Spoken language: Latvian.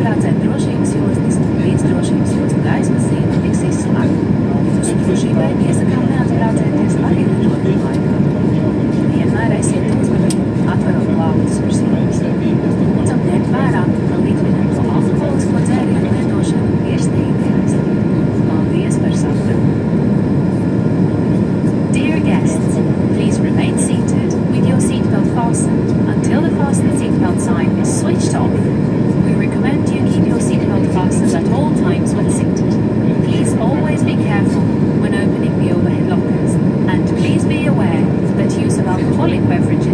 sprādzēt drošības jostas, līdz drošības jostu gaismas zīme tiks izslēgta. Drošībai iesakām neatprādzēties arī lidojuma laikā. Vienmēr esiet uzmanīgi, atverot plāktus virs jums. Lūdzam ņemt vērā, ka likvidam to alkoholisko dzērienu lietošanu ir stīgties. Paldies par sapratni. Dear guests, please remain seated with your seatbelt fastened until the fasten seatbelt sign alcoholic beverages.